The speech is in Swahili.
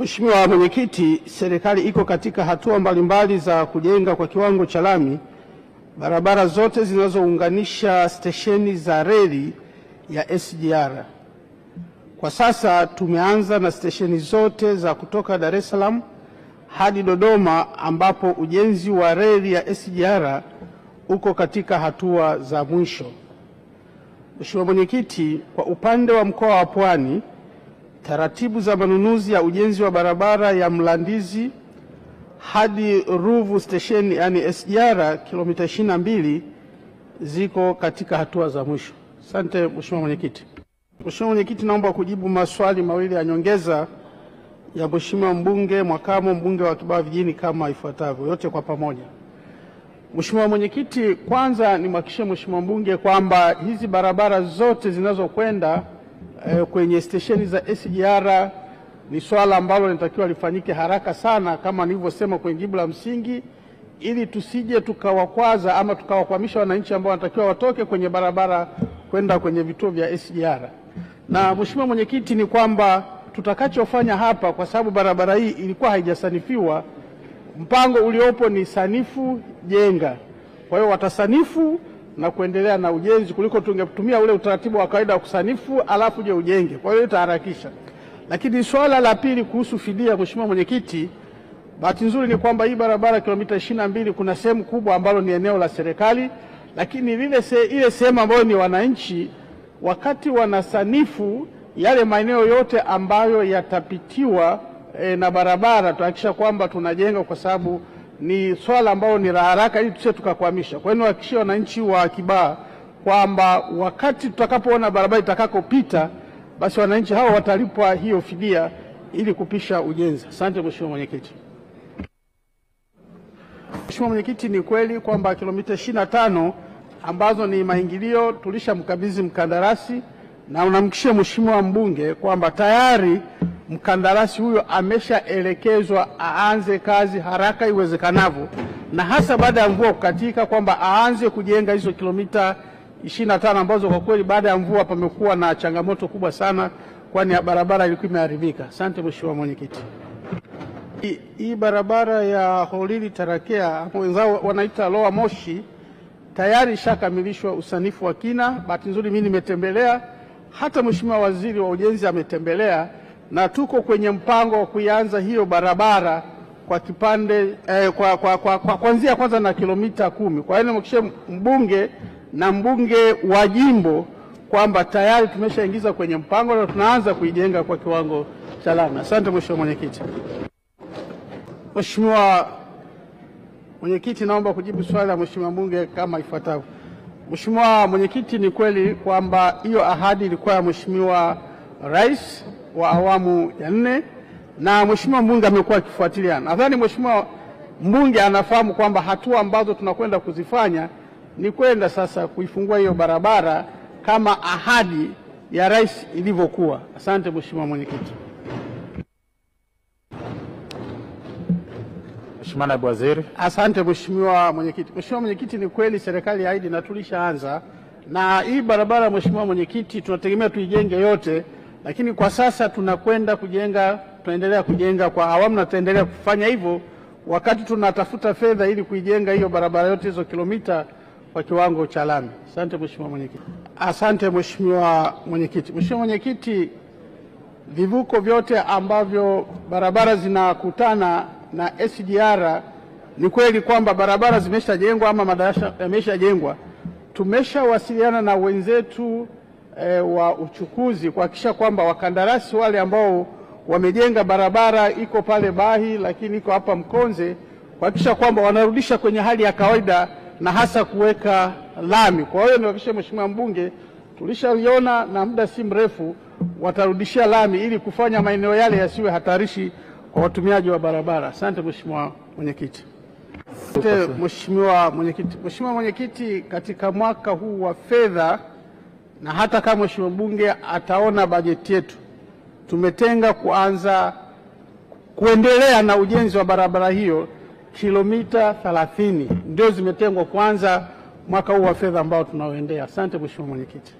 Mheshimiwa Mwenyekiti, serikali iko katika hatua mbalimbali za kujenga kwa kiwango cha lami barabara zote zinazounganisha stesheni za reli ya SGR. Kwa sasa tumeanza na stesheni zote za kutoka Dar es Salaam hadi Dodoma ambapo ujenzi wa reli ya SGR uko katika hatua za mwisho. Mheshimiwa Mwenyekiti, kwa upande wa mkoa wa Pwani, taratibu za manunuzi ya ujenzi wa barabara ya Mlandizi hadi Ruvu stesheni yani SGR kilomita 22 ziko katika hatua za mwisho. Asante Mheshimiwa Mwenyekiti. Mheshimiwa Mwenyekiti, naomba kujibu maswali mawili ya nyongeza ya Mheshimiwa mbunge Mwakamo, mbunge wa Kibaha Vijijini kama ifuatavyo, yote kwa pamoja. Mheshimiwa Mwenyekiti, kwanza nimhakikishie Mheshimiwa mbunge kwamba hizi barabara zote zinazokwenda eh, kwenye stesheni za SGR ni swala ambalo linatakiwa lifanyike haraka sana kama nilivyosema kwenye jibu la msingi, ili tusije tukawakwaza ama tukawakwamisha wananchi ambao wanatakiwa watoke kwenye barabara kwenda kwenye vituo vya SGR. Na Mheshimiwa Mwenyekiti, ni kwamba tutakachofanya hapa, kwa sababu barabara hii ilikuwa haijasanifiwa, mpango uliopo ni sanifu jenga. Kwa hiyo watasanifu na kuendelea na ujenzi kuliko tungetumia ule utaratibu wa kawaida wa kusanifu alafu je ujenge. Kwa hiyo itaharakisha. Lakini swala la pili kuhusu fidia, Mheshimiwa Mwenyekiti, bahati nzuri ni kwamba hii barabara kilomita ishirini na mbili kuna sehemu kubwa ambalo ni eneo la serikali, lakini lile se, ile sehemu ambayo ni wananchi, wakati wanasanifu yale maeneo yote ambayo yatapitiwa e, na barabara tunahakikisha kwamba tunajenga, kwa sababu ni swala ambalo ni la haraka, ili tusie tukakwamisha. Kwa hiyo niwahakikishie wananchi wa Kibaha kwamba wakati tutakapoona barabara itakakopita basi wananchi hao watalipwa hiyo fidia ili kupisha ujenzi. Asante Mheshimiwa Mwenyekiti. Mheshimiwa Mwenyekiti, ni kweli kwamba kilomita 25 ambazo ni maingilio tulishamkabidhi mkandarasi na unamkishia Mheshimiwa mbunge kwamba tayari mkandarasi huyo ameshaelekezwa aanze kazi haraka iwezekanavyo, na hasa baada ya mvua kukatika kwamba aanze kujenga hizo kilomita 25 ambazo kwa kweli baada ya mvua pamekuwa na changamoto kubwa sana, kwani ya barabara ilikuwa imeharibika. Asante Mheshimiwa Mwenyekiti. Hii barabara ya Holili Tarakea wenzao wanaita Loa Moshi tayari ishakamilishwa usanifu wa kina. Bahati nzuri mimi nimetembelea, hata Mheshimiwa Waziri wa Ujenzi ametembelea, na tuko kwenye mpango wa kuianza hiyo barabara kwa kipande eh, kwa, kwa, kwa, kwa, kwanzia kwanza na kilomita kumi. Kwa hiyo nimhakikishie mbunge na mbunge wa jimbo kwamba tayari tumeshaingiza kwenye mpango na tunaanza kuijenga kwa kiwango cha lami. Asante Mheshimiwa Mwenyekiti. Mheshimiwa Mwenyekiti, naomba kujibu swali la Mheshimiwa mbunge kama ifuatavyo. Mheshimiwa Mwenyekiti, ni kweli kwamba hiyo ahadi ilikuwa ya Mheshimiwa Rais wa awamu ya nne na Mheshimiwa mbunge amekuwa akifuatilia. Nadhani Mheshimiwa mbunge anafahamu kwamba hatua ambazo tunakwenda kuzifanya ni kwenda sasa kuifungua hiyo barabara kama ahadi ya rais ilivyokuwa. Asante Mheshimiwa Mwenyekiti. Mheshimiwa Naibu Waziri. Asante Mheshimiwa Mwenyekiti. Mheshimiwa Mwenyekiti, ni kweli serikali ya ahidi na tulishaanza na hii barabara. Mheshimiwa Mwenyekiti, tunategemea tuijenge yote, lakini kwa sasa tunakwenda kujenga, tunaendelea kujenga kwa awamu na tutaendelea kufanya hivyo wakati tunatafuta fedha ili kuijenga hiyo barabara yote hizo kilomita kwa kiwango cha lami. Asante Mheshimiwa Mwenyekiti. Asante Mheshimiwa Mwenyekiti. Mheshimiwa Mwenyekiti, vivuko vyote ambavyo barabara zinakutana na SGR ni kweli kwamba barabara zimeshajengwa ama madarasa yameshajengwa. Tumeshawasiliana na wenzetu e, wa uchukuzi kuhakikisha kwamba wakandarasi wale ambao wamejenga barabara iko pale Bahi, lakini iko hapa Mkonze, kuhakikisha kwamba wanarudisha kwenye hali ya kawaida na hasa kuweka lami. Kwa hiyo niwahakikishie Mheshimiwa mbunge tulishaliona na muda si mrefu watarudishia lami ili kufanya maeneo yale yasiwe hatarishi kwa watumiaji wa barabara. Asante Mheshimiwa Mwenyekiti. Mheshimiwa Mwenyekiti. Mheshimiwa Mwenyekiti, katika mwaka huu wa fedha na hata kama Mheshimiwa mbunge ataona bajeti yetu, tumetenga kuanza kuendelea na ujenzi wa barabara hiyo kilomita 30 ndio zimetengwa kuanza mwaka huu wa fedha ambao tunaoendea. Asante Mheshimiwa Mwenyekiti.